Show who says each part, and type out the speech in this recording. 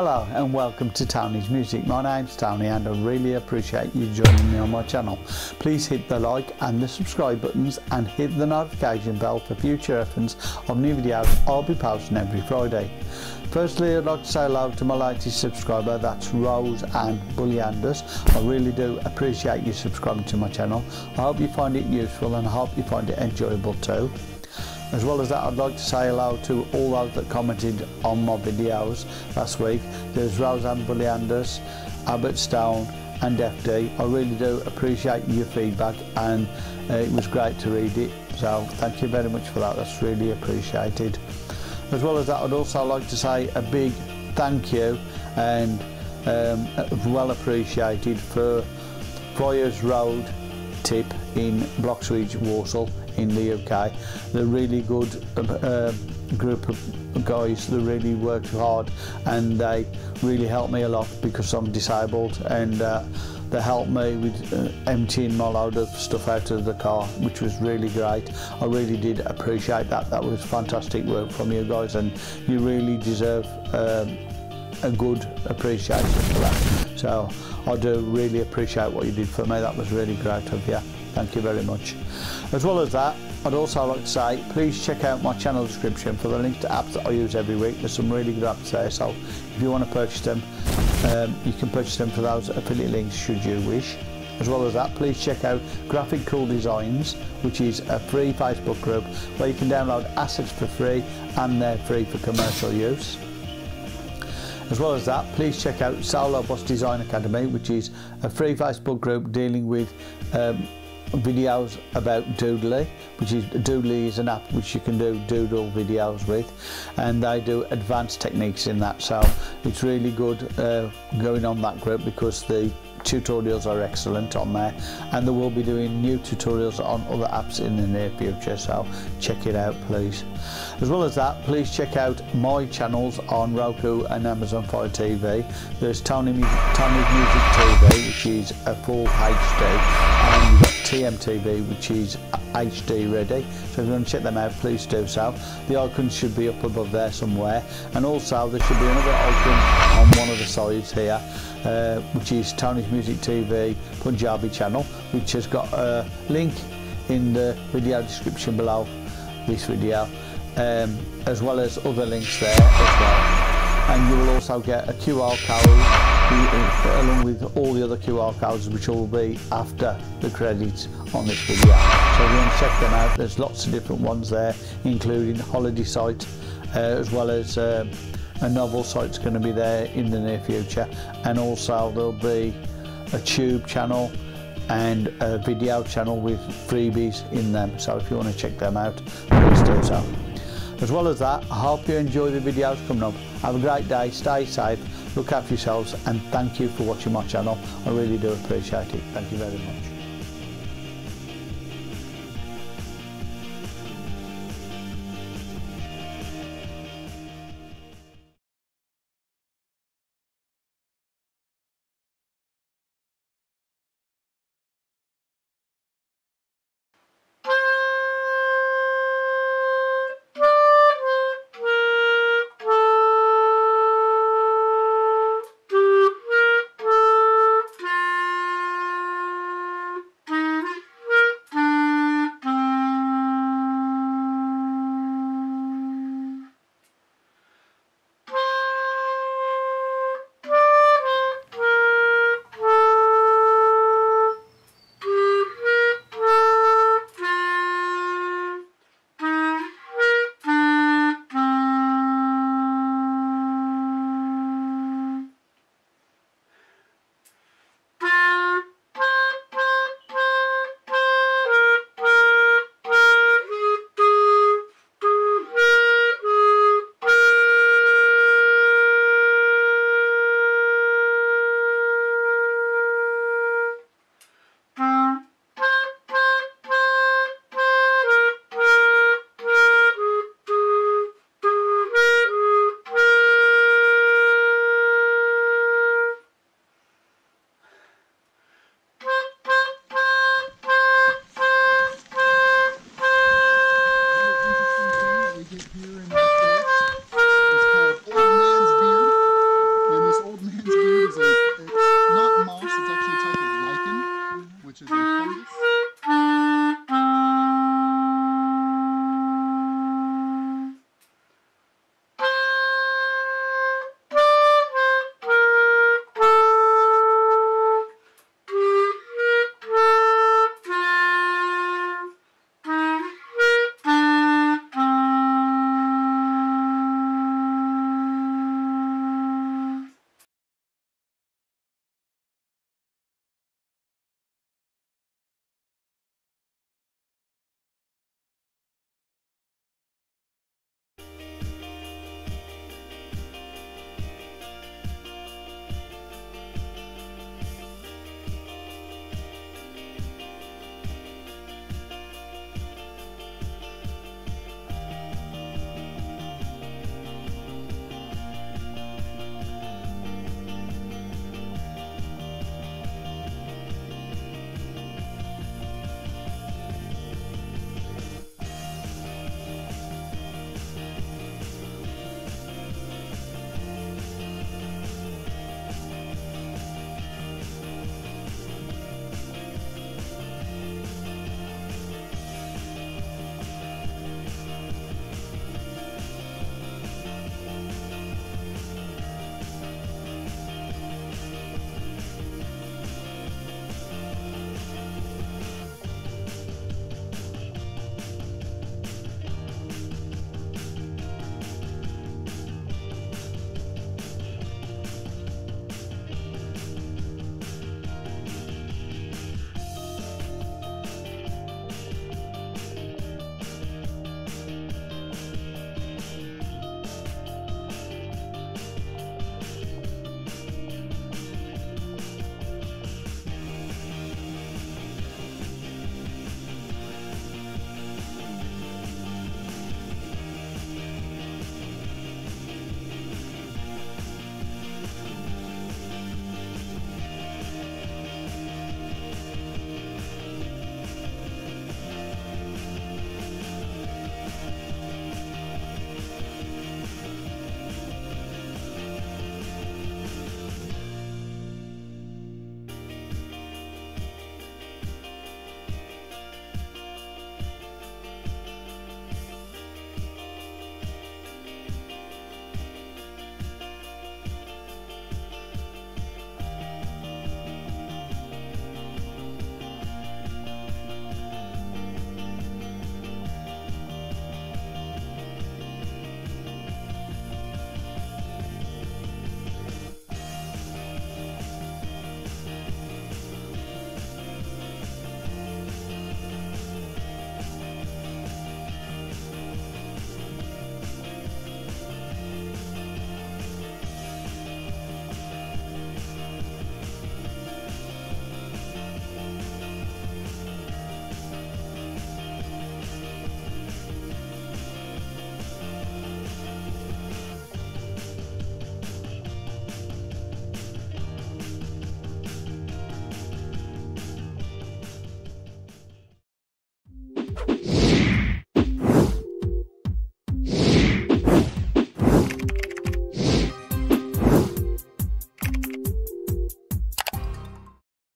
Speaker 1: Hello and welcome to Tony's Music. My name's Tony and I really appreciate you joining me on my channel. Please hit the like and the subscribe buttons and hit the notification bell for future reference of new videos I'll be posting every Friday. Firstly, I'd like to say hello to my latest subscriber, that's Roseanne Bullianders. I really do appreciate you subscribing to my channel. I hope you find it useful and I hope you find it enjoyable too. As well as that, I'd like to say hello to all those that commented on my videos last week. There's Roseanne Bullianders, Albert Stone and FD. I really do appreciate your feedback and uh, it was great to read it. So thank you very much for that, that's really appreciated. As well as that, I'd also like to say a big thank you and um, well appreciated for Fryers Road tip in Bloxwich, Walsall in the UK. They're really good uh, group of guys that really worked hard and they really helped me a lot because I'm disabled and uh, they helped me with uh, emptying my load of stuff out of the car which was really great. I really did appreciate that. That was fantastic work from you guys and you really deserve um, a good appreciation for that so I do really appreciate what you did for me. That was really great of you. Thank you very much. As well as that I'd also like to say please check out my channel description for the link to apps that I use every week. There's some really good apps there so if you want to purchase them um, you can purchase them for those affiliate links should you wish. As well as that please check out Graphic Cool Designs which is a free Facebook group where you can download assets for free and they're free for commercial use As well as that, please check out Saulo Boss Design Academy, which is a free Facebook group dealing with um, videos about Doodly, which is Doodly is an app which you can do doodle videos with, and they do advanced techniques in that. So it's really good uh, going on that group because the tutorials are excellent on there and they will be doing new tutorials on other apps in the near future so check it out please. As well as that please check out my channels on Roku and Amazon Fire TV there's Tony, Tony Music TV which is a full HD and you've got TMTV which is HD ready. So if you want to check them out please do so. The icons should be up above there somewhere. And also there should be another icon on one of the sides here uh, which is Tony's Music TV Punjabi channel which has got a link in the video description below this video um, as well as other links there as well. And you will also get a QR code along with all the other QR codes which will be after the credits on this video. So want to check them out. There's lots of different ones there including holiday site uh, as well as uh, a novel site's going to be there in the near future. And also there'll be a tube channel and a video channel with freebies in them. So if you want to check them out please do so. As well as that I hope you enjoy the videos coming up. Have a great day stay safe look after yourselves and thank you for watching my channel. I really do appreciate it. Thank you very much